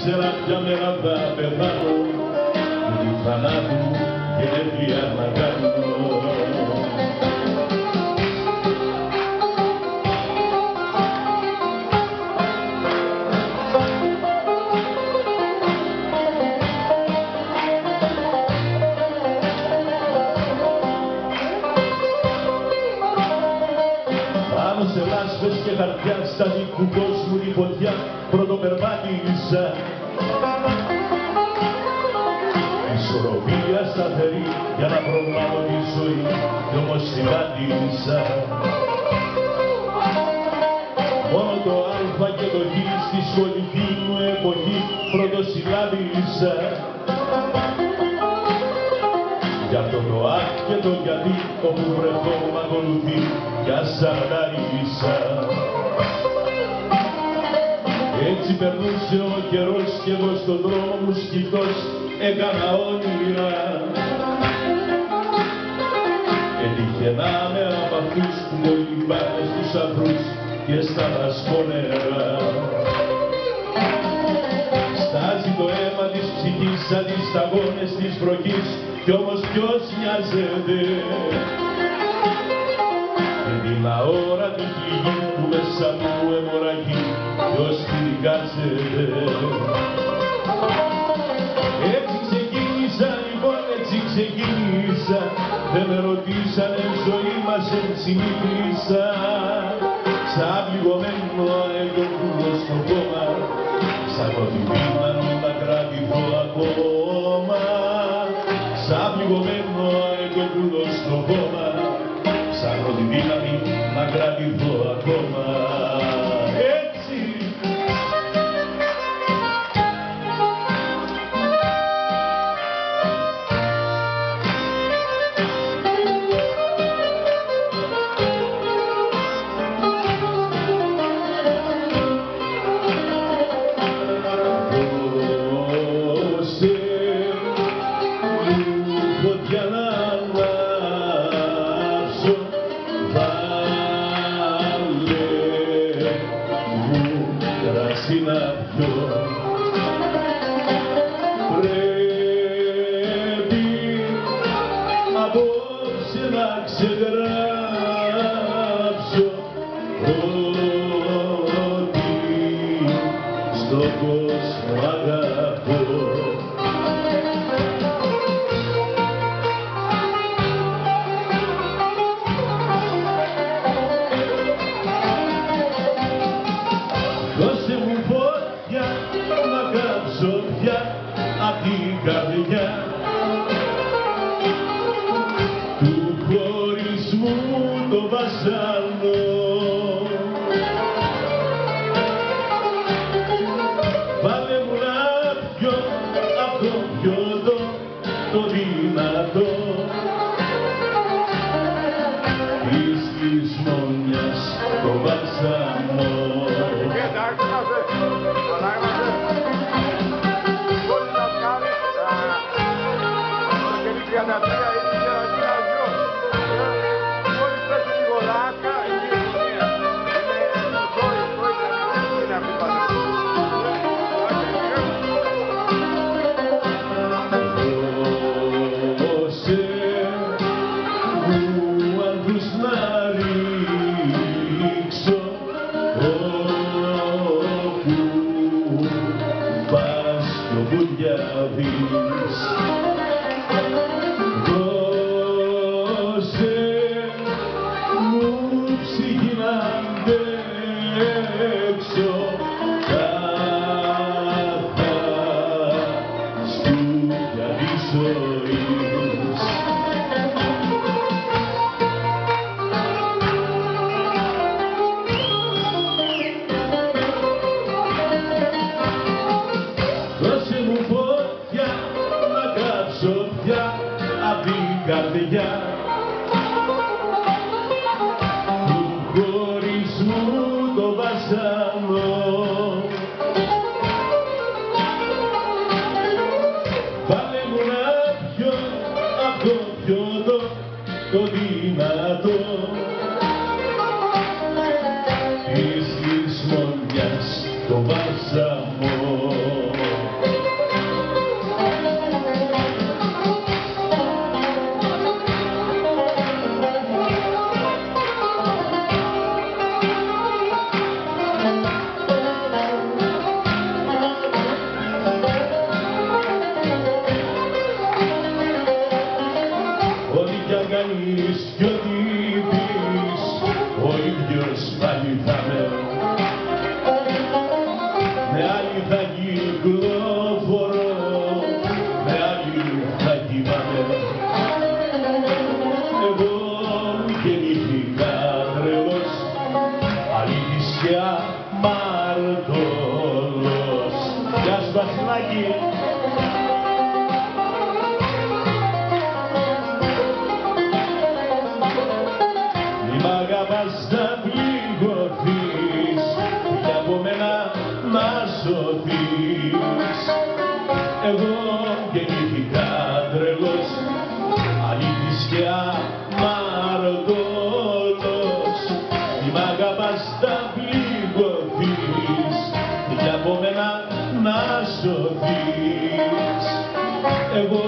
ήξερα ποια μέρα θα πεθάνω του θανάτου γενέθλια να κάνω πρωτοπερμάτισα Ισορροπία σταθερή για να προλάβω τη ζωή κι όμως την πάτησα Μόνο το α και το γ στη σχολική μου εποχή πρωτοσυλλάβησα Γι' αυτό το αχ και το γιατί όπου βρεθώ μ' ακολουθεί για σαρανταρίσα. Έτσι περνούσε ο καιρός κι εγώ στον δρόμο μου σκυφτός έκανα όνειρα. Έτυχε να είμαι από αυτούς που κολυμπάνε στους αφρούς και στα δασκόνερα. Στάζει το αίμα της ψυχής σαν τις σταγόνες της βροχής κι όμως ποιος νοιάζεται την ώρα του πληγή που μέσα μου αιμορραγεί ποιος πηγάζεται Έτσι ξεκίνησα λοιπόν, έτσι ξεκίνησα. Δεν με ρωτήσανε ζωή μας έτσι μίλησα σαν πληγωμένο αεγκοπούλο στο κόμμα σαν ότι Oklahoma. Στον κόσμο αγαπώ πας κι όπου διαβείς. Yeah. Julius, Value Family. εγώ γεννήθηκα τρελός αλήθης και αμαρτωλός μη μ' αγαπάς θα πληγωθείς. Και από μένα να σωθείς. Εγώ